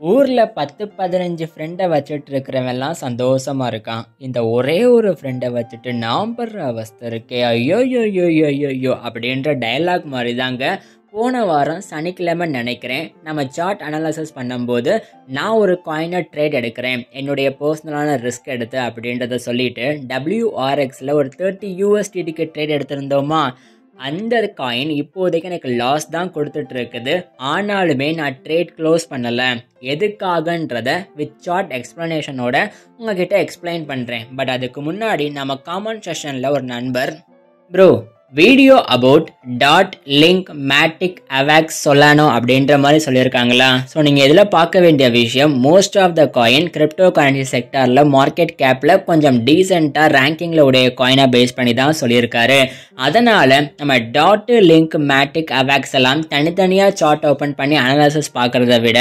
ஊரில் பத்து பதினஞ்சு ஃப்ரெண்டை வச்சுட்டு இருக்கிறவன்லாம் சந்தோஷமாக இருக்கான். இந்த ஒரே ஒரு ஃப்ரெண்டை வச்சுட்டு நான் படுற அவஸ்தை இருக்கே. ஐயோ ஐயோ ஐயோ அப்படின்ற டயலாக் மாதிரி தாங்க போன வாரம் சனிக்கிழமை நினைக்கிறேன். நம்ம சார்ட் அனாலிசிஸ் பண்ணும்போது நான் ஒரு காயினை ட்ரேட் எடுக்கிறேன். என்னுடைய பர்சனலான ரிஸ்க் எடுத்து அப்படின்றத சொல்லிட்டு டபிள்யூஆர்எக்ஸில் ஒரு தேர்ட்டி யூஎஸ்டிடிக்கு ட்ரேட் எடுத்திருந்தோமா? அந்த காயின் இப்போதைக்கு எனக்கு லாஸ் தான் கொடுத்துட்டு இருக்குது ஆனாலுமே நான் ட்ரேட் க்ளோஸ் பண்ணலை. எதுக்காகன்றத வித் ஷார்ட் எக்ஸ்ப்ளனேஷனோட உங்ககிட்ட எக்ஸ்பிளைன் பண்ணுறேன் பட் அதுக்கு முன்னாடி நம்ம காமன் செஷனில் ஒரு நண்பர். Bro video about dot link Matic Avax சொல்லானோ அப்படின்ற மாதிரி சொல்லியிருக்காங்களா? ஸோ நீங்கள் இதில் பார்க்க வேண்டிய விஷயம் most of the coin crypto currency செக்டாரில் மார்க்கெட் கேப்பில் கொஞ்சம் டீசெண்டாக ரேங்கிங்கில் உடைய காயினை பேஸ் பண்ணி தான் சொல்லியிருக்காரு. அதனால் நம்ம டாட் லிங்க் மேட்டிக் அவாக்ஸ் எல்லாம் தனித்தனியாக சார்ட் ஓப்பன் பண்ணி அனாலிசிஸ் பார்க்குறத விட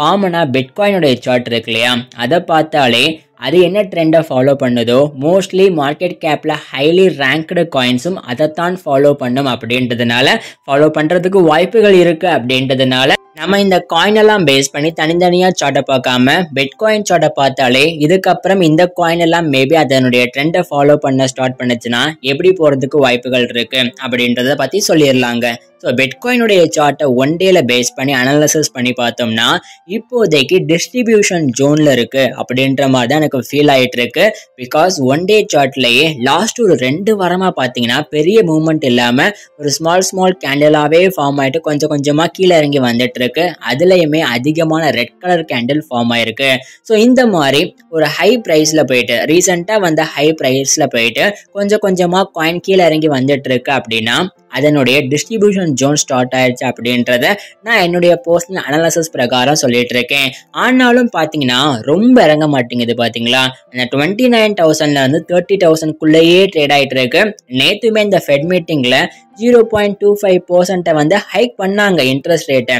காமனாக பிட்காயினுடைய சார்ட் இருக்கு இல்லையா? அதை பார்த்தாலே அது என்ன ட்ரெண்டை ஃபாலோ பண்ணுதோ? மோஸ்ட்லி மார்க்கெட் கேப்பில் ஹைலி ரேங்க்டு காயின்ஸும் அதைத்தான் ஃபாலோ பண்ணும் அப்படின்றதுனால ஃபாலோ பண்ணுறதுக்கு வாய்ப்புகள் இருக்குது அப்படின்றதுனால நம்ம இந்த காயின் எல்லாம் பேஸ் பண்ணி தனித்தனியாக சார்ட்டை பார்க்காம பிட்காயின் சார்ட்டை பார்த்தாலே இதுக்கப்புறம் இந்த காயின் எல்லாம் மேபி அதனுடைய ட்ரெண்டை ஃபாலோ பண்ண ஸ்டார்ட் பண்ணுச்சுன்னா எப்படி போகிறதுக்கு வாய்ப்புகள் இருக்கு அப்படின்றத பற்றி சொல்லிடலாங்க ஸோ பெட்காயினுடைய சார்ட்டை ஒன் டேல பேஸ் பண்ணி அனாலிசிஸ் பண்ணி பார்த்தோம்னா இப்போதைக்கு டிஸ்ட்ரிபியூஷன் ஜோனில் இருக்கு அப்படின்ற மாதிரி தான் எனக்கு ஃபீல் ஆகிட்டு இருக்கு. பிகாஸ் ஒன் டே சார்ட்லேயே லாஸ்ட் ஒரு ரெண்டு வாரமாக பார்த்தீங்கன்னா பெரிய மூவ்மெண்ட் இல்லாமல் ஒரு ஸ்மால் ஸ்மால் கேண்டலாகவே ஃபார்ம் ஆகிட்டு கொஞ்சம் கொஞ்சமாக கீழே இறங்கி வந்துட்டு இருக்கு. அதுலேயுமே அதிகமான ரெட் கலர் கேண்டில் ஃபார்ம் ஆயிருக்கு. ஸோ இந்த மாதிரி ஒரு ஹை ப்ரைஸில் போயிட்டு ரீசெண்டாக வந்த ஹை ப்ரைஸில் போயிட்டு கொஞ்சம் கொஞ்சமாக காயின் கீழே இறங்கி வந்துட்டு இருக்கு அப்படின்னா அதனுடைய டிஸ்ட்ரிபியூஷன் ஜோன் ஸ்டார்ட் ஆயிடுச்சு அப்படின்றத நான் என்னுடைய பர்சனல் அனாலிசிஸ் பிரகாரம் சொல்லிட்டு இருக்கேன் ஆனாலும் பார்த்தீங்கன்னா ரொம்ப இறங்க மாட்டேங்குது பார்த்தீங்களா அந்த டுவெண்ட்டி நைன் தௌசண்ட்ல இருந்து தேர்ட்டி தௌசண்ட்குள்ளேயே ட்ரேட் ஆகிட்டு இருக்கு நேற்றுமே இந்த ஃபெட் மீட்டிங்கில் ஜீரோ பாயிண்ட் டூ ஃபைவ் பர்சன்ட்டை வந்து ஹைக் பண்ணாங்க இன்ட்ரெஸ்ட் ரேட்டை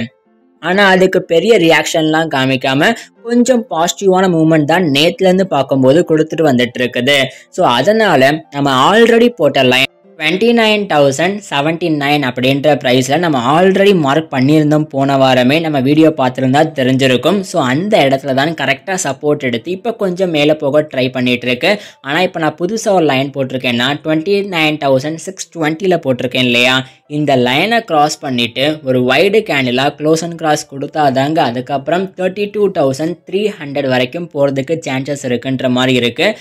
ஆனால் அதுக்கு பெரிய ரியாக்ஷன்லாம் காமிக்காம கொஞ்சம் பாசிட்டிவான மூமெண்ட் தான் நேத்துலேருந்து பார்க்கும்போது கொடுத்துட்டு வந்துட்டு இருக்குது. ஸோ அதனால நம்ம ஆல்ரெடி போட்ட line twenty nine thousand seventy nine அப்படின்ற ப்ரைஸில் நம்ம ஆல்ரெடி மார்க் பண்ணியிருந்தோம். போன வாரமே நம்ம வீடியோ பார்த்துருந்தா தெரிஞ்சிருக்கும். ஸோ அந்த இடத்துல தான் கரெக்டாக சப்போர்ட் எடுத்து இப்போ கொஞ்சம் மேலே போக ட்ரை பண்ணிகிட்டு இருக்கு ஆனால் இப்போ நான் புதுசாக ஒரு லைன் போட்டிருக்கேன்னா டுவெண்ட்டி நைன் தௌசண்ட் சிக்ஸ் டுவெண்ட்டியில் போட்டிருக்கேன் இல்லையா? இந்த லைனை கிராஸ் பண்ணிவிட்டு ஒரு வைடு கேண்டிலாக க்ளோஸ் அண்ட் கிராஸ் கொடுத்தாதாங்க அதுக்கப்புறம் thirty two thousand three hundred வரைக்கும் போகிறதுக்கு சான்சஸ் இருக்குன்ற மாதிரி இருக்குது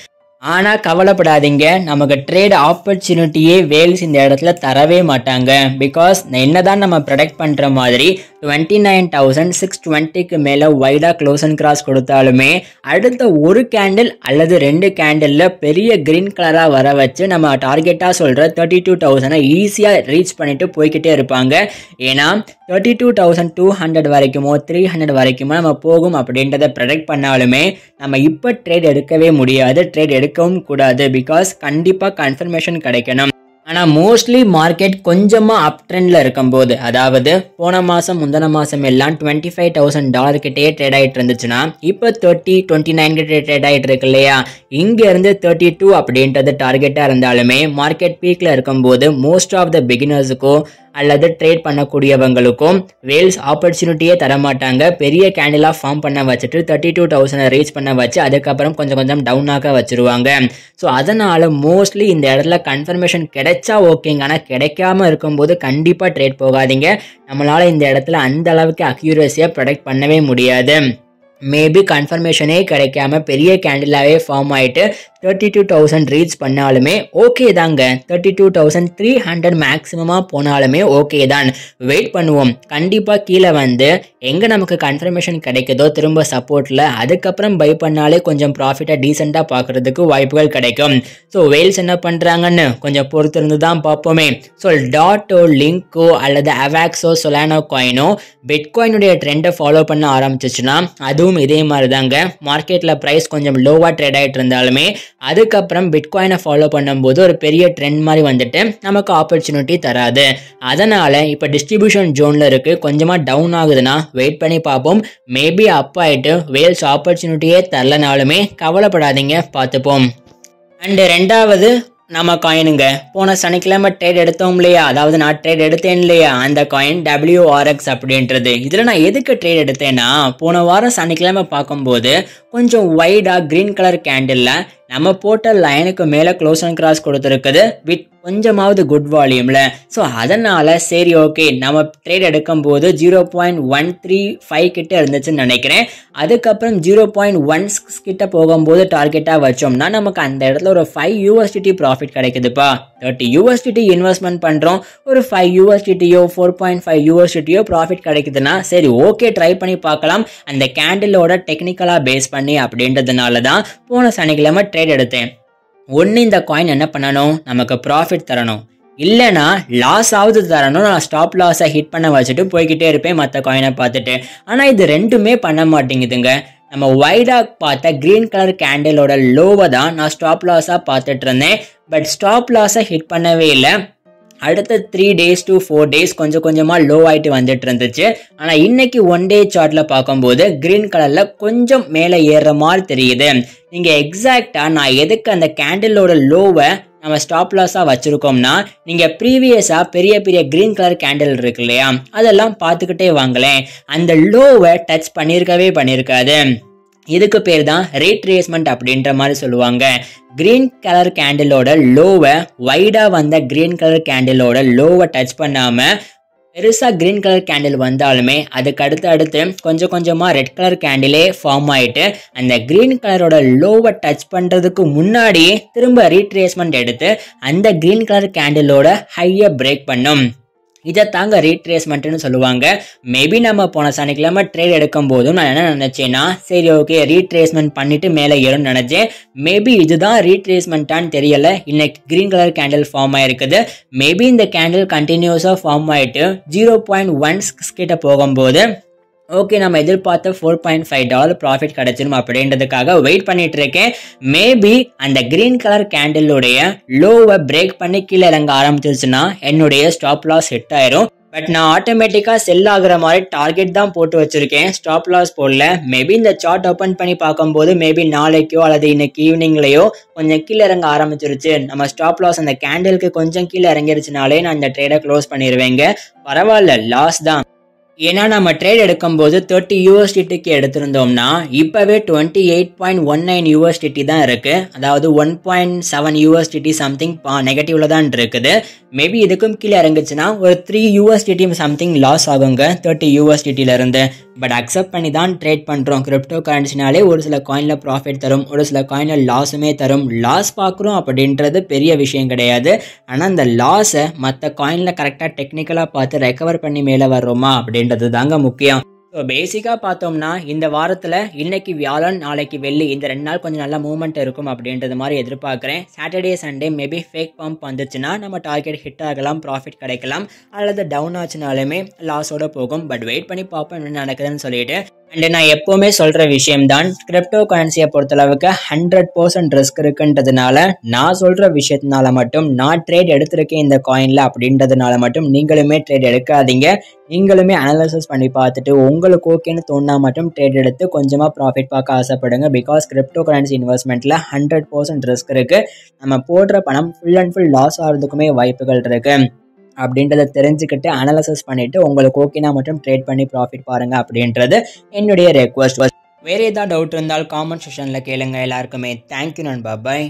ஆனால் கவலைப்படாதீங்க. நமக்கு ட்ரேட் ஆப்பர்ச்சுனிட்டியே வேல்ஸ் இந்த இடத்துல தரவே மாட்டாங்க. பிகாஸ் என்னதான் நம்ம ப்ரொடெக்ட் பண்ணுற மாதிரி டுவெண்ட்டி நைன் தௌசண்ட் சிக்ஸ் டுவெண்ட்டிக்கு மேலே வைடாக க்ளோஸ் அண்ட் கிராஸ் கொடுத்தாலுமே அடுத்த ஒரு கேண்டில் அல்லது ரெண்டு கேண்டிலில் பெரிய க்ரீன் கலராக வர வச்சு நம்ம டார்கெட்டாக சொல்கிற தேர்ட்டி டூ தௌசண்டை ஈஸியாக ரீச் பண்ணிவிட்டு போய்கிட்டே இருப்பாங்க. ஏன்னா thirty two thousand two hundred வரைக்குமோ three hundred வரைக்குமோ நம்ம போகும் அப்படின்றத ப்ரொடெக்ட் பண்ணாலுமே நம்ம இப்போ ட்ரேட் எடுக்கவே முடியாது. ட்ரேட் கிடைக்கவும் கூடாது. பிகாஸ் கண்டிப்பாக கன்ஃபர்மேஷன் கிடைக்கணும். ஆனால் மோஸ்ட்லி மார்க்கெட் கொஞ்சமாக அப் ட்ரெண்டில் இருக்கும்போது அதாவது போன மாதம் முந்தின மாதம் எல்லாம் டுவெண்ட்டி ஃபைவ் தௌசண்ட் டாலர் கிட்டே ட்ரேட் ஆகிட்டு இருந்துச்சுன்னா இப்போ தேர்ட்டி டுவெண்ட்டி நைன் கிட்டே ட்ரேட் ஆகிட்டு இருக்கு இல்லையா? இங்கேருந்து தேர்ட்டி டூ அப்படின்றது டார்கெட்டாக இருந்தாலுமே மார்க்கெட் பீக்கில் இருக்கும்போது மோஸ்ட் ஆஃப் த பிகினர்ஸுக்கும் அல்லது ட்ரேட் பண்ணக்கூடியவங்களுக்கும் வேல்ஸ் ஆப்பர்ச்சுனிட்டியே தரமாட்டாங்க. பெரிய கேண்டிலாக ஃபார்ம் பண்ண வச்சுட்டு தேர்ட்டி டூ தௌசண்ட் ரீச் பண்ண வச்சு அதுக்கப்புறம் கொஞ்சம் கொஞ்சம் டவுனாக வச்சுருவாங்க. ஸோ அதனால் மோஸ்ட்லி இந்த இடத்துல கன்ஃபர்மேஷன் கிடைச்சா ஓகேங்க ஆனால் கிடைக்காம இருக்கும்போது கண்டிப்பாக ட்ரேட் போகாதீங்க. நம்மளால் இந்த இடத்துல அந்த அளவுக்கு அக்யூரஸியாக ப்ரொடெக்ட் பண்ணவே முடியாது. மேபி கன்ஃபர்மேஷனே கிடைக்காம பெரிய கேண்டிலாகவே ஃபார்ம் ஆகிட்டு தேர்ட்டி டூ தௌசண்ட் ரீச் பண்ணாலுமே ஓகே தாங்க. Thirty two thousand three hundred மேக்ஸிமமாக போனாலுமே ஓகே தான். வெயிட் பண்ணுவோம். கண்டிப்பாக கீழே வந்து எங்கே நமக்கு கன்ஃபர்மேஷன் கிடைக்குதோ திரும்ப சப்போர்ட்டில் அதுக்கப்புறம் பை பண்ணாலே கொஞ்சம் ப்ராஃபிட்டாக டீசெண்டாக பார்க்குறதுக்கு வாய்ப்புகள் கிடைக்கும். ஸோ வெயில்ஸ் என்ன பண்ணுறாங்கன்னு கொஞ்சம் பொறுத்திருந்து தான் பார்ப்போமே. ஸோ டாட்டோ லிங்கோ அல்லது அவாக்ஸோ சொலானோ காயினோ பிட்காயினுடைய ட்ரெண்டை ஃபாலோ பண்ண ஆரம்பிச்சிச்சுன்னா அதுவும் இதே மாதிரி தாங்க மார்க்கெட்டில் ப்ரைஸ் கொஞ்சம் லோவாக ட்ரேட் ஆகிட்டு இருந்தாலுமே அதுக்கப்புறம் பிட்காயினை ஃபாலோ பண்ணும்போது ஒரு பெரிய ட்ரெண்ட் மாதிரி வந்துட்டு நமக்கு ஆப்பர்ச்சுனிட்டி தராது. அதனால் இப்போ டிஸ்ட்ரிபியூஷன் ஜோனில் இருக்குது கொஞ்சமாக டவுன் ஆகுதுன்னா வெயிட் பண்ணி பார்ப்போம். மேபி அப் ஆகிட்டு வேல்ஸ் ஆப்பர்ச்சுனிட்டியே தரலனாலுமே கவலைப்படாதீங்க பார்த்துப்போம். அண்டு ரெண்டாவது நம்ம காயினுங்க போன சனிக்கிழமை ட்ரேட் எடுத்தோம் இல்லையா? அதாவது நான் ட்ரேட் எடுத்தேன் இல்லையா? அந்த காயின் டபிள்யூஆர்எக்ஸ் அப்படின்றது. இதில் நான் எதுக்கு ட்ரேட் எடுத்தேன்னா போன வாரம் சனிக்கிழமை பார்க்கும்போது கொஞ்சம் வைடாக க்ரீன் கலர் கேண்டிலில் நம்ம போட்ட லைனுக்கு மேலே க்ளோஸ் அண்ட் கிராஸ் கொடுத்துருக்குது வித் கொஞ்சமாவது குட் வால்யூமில் ஸோ அதனால் சரி ஓகே நம்ம ட்ரேட் எடுக்கும்போது zero point one three five கிட்ட இருந்துச்சுன்னு நினைக்கிறேன். அதுக்கப்புறம் ஜீரோ பாயிண்ட் ஒன் சிக்ஸ் கிட்ட போகும்போது டார்கெட்டாக வச்சோம்னா நமக்கு அந்த இடத்துல ஒரு ஃபைவ் யூஎஸ்டிடி ப்ராஃபிட் கிடைக்குதுப்பா. தேர்ட்டி யூஎஸ்டிடி இன்வெஸ்ட்மெண்ட் பண்ணுறோம் ஒரு ஃபைவ் யூஎஸ்டிடியோ ஃபோர் பாயிண்ட் ஃபைவ் யூஎஸ்டிடியோ ப்ராஃபிட் கிடைக்குதுன்னா சரி ஓகே ட்ரை பண்ணி பார்க்கலாம். அந்த கேண்டிலோட டெக்னிக்கலாக பேஸ் பண்ணி அப்படின்றதுனால தான் போன சனிக்கிழமை ட்ரேட் எடுத்தேன். ஒன்று இந்த காயின் என்ன பண்ணணும்? நமக்கு ப்ராஃபிட் தரணும். இல்லைனா லாஸ் ஆகுது தரணும். நான் ஸ்டாப் லாஸை ஹிட் பண்ண வச்சுட்டு போய்கிட்டே இருப்பேன் மற்ற காயினை பார்த்துட்டு. ஆனால் இது ரெண்டுமே பண்ண மாட்டேங்குதுங்க. நம்ம வைடாக பார்த்த க்ரீன் கலர் கேண்டிலோட லோவை தான் நான் ஸ்டாப் லாஸாக பார்த்துட்டு இருந்தேன். பட் ஸ்டாப் லாஸை ஹிட் பண்ணவே இல்லை. அடுத்த three days to four days கொஞ்சம் கொஞ்சமாக லோ ஆகிட்டு வந்துட்டு இருந்துச்சு. ஆனால் இன்னைக்கு ஒன் டே சார்ட்டில் பார்க்கும்போது க்ரீன் கலரில் கொஞ்சம் மேலே ஏறுற மாதிரி தெரியுது. நீங்கள் எக்ஸாக்டாக நான் எதுக்கு அந்த கேண்டிலோட லோவை நம்ம ஸ்டாப் லாஸாக வச்சுருக்கோம்னா நீங்கள் ப்ரீவியஸாக பெரிய பெரிய க்ரீன் கலர் கேண்டில் இருக்கு இல்லையா? அதெல்லாம் பார்த்துக்கிட்டே வாங்களேன். அந்த லோவை டச் பண்ணியிருக்கவே பண்ணியிருக்காது இதுக்கு பேர் தான் ரீட்ரேஸ்மெண்ட் அப்படின்ற மாதிரி சொல்லுவாங்க. கிரீன் கலர் கேண்டிலோட லோவை வைடாக வந்த கிரீன் கலர் கேண்டிலோட லோவை டச் பண்ணாமல் பெருசாக க்ரீன் கலர் கேண்டில் வந்தாலுமே அதுக்கு அடுத்து அடுத்து கொஞ்சம் கொஞ்சமாக ரெட் கலர் கேண்டிலே ஃபார்ம் ஆகிட்டு அந்த க்ரீன் கலரோட லோவை டச் பண்ணுறதுக்கு முன்னாடியே திரும்ப ரீட்ரேஸ்மெண்ட் எடுத்து அந்த க்ரீன் கலர் கேண்டிலோட ஹையை பிரேக் பண்ணும். இதை தாங்க ரீட்ரேஸ்மெண்ட்னு சொல்லுவாங்க. மேபி நம்ம போன சனிக்கிழமை ட்ரேட் எடுக்கும் போதும் நான் என்ன நினச்சேன்னா சரி ஓகே ரீட்ரேஸ்மெண்ட் பண்ணிட்டு மேலே ஏறும்னு நினச்சேன். மேபி இதுதான் ரீட்ரேஸ்மெண்ட்டான்னு தெரியல. இன்னைக்கு க்ரீன் கலர் கேண்டில் ஃபார்ம் ஆயிருக்குது. மேபி இந்த கேண்டில் கண்டினியூஸாக ஃபார்ம் ஆயிட்டு ஜீரோ பாயிண்ட் ஒன் சிக்ஸ் கிட்ட போகும்போது ஓகே நம்ம எதிர்பார்த்த four point five dollar profit கிடைச்சிடும் அப்படின்றதுக்காக வெயிட் பண்ணிட்டு இருக்கேன் மேபி அந்த கிரீன் கலர் கேண்டிலுடைய லோவை பிரேக் பண்ணி கீழே இறங்க ஆரம்பிச்சிருச்சுன்னா என்னுடைய ஸ்டாப் லாஸ் ஹிட் ஆயிரும். பட் நான் ஆட்டோமேட்டிக்காக செல் ஆகுற மாதிரி டார்கெட் தான் போட்டு வச்சிருக்கேன். ஸ்டாப் லாஸ் போடல. மேபி இந்த சார்ட் ஓப்பன் பண்ணி பார்க்கும்போது மேபி நாளைக்கோ அல்லது இன்னைக்கு ஈவினிங்லேயோ கொஞ்சம் கீழே இறங்க ஆரம்பிச்சிருச்சு. நம்ம ஸ்டாப் லாஸ் அந்த கேண்டிலுக்கு கொஞ்சம் கீழே இறங்கிருச்சுனாலே நான் இந்த ட்ரேடை க்ளோஸ் பண்ணிடுவேங்க பரவாயில்ல லாஸ் தான். ஏன்னா நம்ம ட்ரேட் எடுக்கும்போது தேர்ட்டி யூஎஸ்டிக்கு எடுத்திருந்தோம்னா இப்போவே twenty eight point one nine USDT தான் இருக்குது அதாவது one point seven USDT something பா நெகட்டிவில் தான் இருக்குது. மேபி இதுக்கும் கீழே இறங்குச்சுன்னா ஒரு த்ரீ யூஎஸ்டிடி சம்திங் லாஸ் ஆகுங்க தேர்ட்டி யூஎஸ்டிடியிலேருந்து பட் அக்செப்ட் பண்ணி தான் ட்ரேட் பண்ணுறோம் கிரிப்டோ கரன்சினாலே ஒரு சில காயினில் ப்ராஃபிட் தரும் ஒரு சில காயினில் லாஸுமே தரும். லாஸ் பார்க்குறோம் அப்படின்றது பெரிய விஷயம் கிடையாது. ஆனால் அந்த லாஸை மற்ற காயினில் கரெக்டாக டெக்னிக்கலாக பார்த்து ரெக்கவர் பண்ணி மேலே வர்றோமா அப்படின்றது தாங்க முக்கியம். ஸோ பேசிக்காக பார்த்தோம்னா இந்த வாரத்தில் இன்னைக்கு வியாழன் நாளைக்கு வெள்ளி இந்த ரெண்டு நாள் கொஞ்சம் நல்ல மூவ்மெண்ட் இருக்கும் அப்படின்றது மாதிரி எதிர்பார்க்குறேன். Saturday Sunday maybe fake pump வந்துச்சுன்னா நம்ம டார்கெட் ஹிட் ஆகலாம் ப்ராஃபிட் கிடைக்கலாம் அல்லது டவுன் ஆச்சுனாலுமே லாஸோட போகும். பட் வெயிட் பண்ணி பார்ப்போம் என்ன நடக்குதுன்னு சொல்லிட்டு. அண்ட் நான் எப்போவுமே சொல்கிற விஷயம்தான் கிரிப்டோ கரன்சியை பொறுத்தளவுக்கு ஹண்ட்ரட் பர்சன்ட் ரிஸ்க் இருக்குன்றதுனால நான் சொல்கிற விஷயத்தினால மட்டும் நான் ட்ரேட் எடுத்திருக்கேன் இந்த காயினில் அப்படின்றதுனால மட்டும் நீங்களுமே ட்ரேட் எடுக்காதீங்க. நீங்களுமே அனாலிசிஸ் பண்ணி பார்த்துட்டு உங்களுக்கு ஓகேன்னு தோணா மட்டும் ட்ரேட் எடுத்து கொஞ்சமாக ப்ராஃபிட் பார்க்க ஆசைப்படுங்க. பிகாஸ் கிரிப்டோ கரன்சி இன்வெஸ்ட்மெண்ட்டில் ஹண்ட்ரட் பர்சன்ட் ரிஸ்க் இருக்குது நம்ம போடுற பணம் ஃபுல் அண்ட் ஃபுல் லாஸ் ஆகிறதுக்குமே வாய்ப்புகள் இருக்குது அப்படின்றத தெரிஞ்சுக்கிட்டு அனலைசிஸ் பண்ணிவிட்டு உங்களுக்கு ஓகேனா மட்டும் ட்ரேட் பண்ணி ப்ராஃபிட் பாருங்கள் அப்படின்றது என்னுடைய ரெக்வஸ்ட் வேறு ஏதாவது டவுட் இருந்தால் காமெண்ட் செஷனில் கேளுங்க. எல்லாருக்குமே தேங்க்யூ நண்பா. பாய்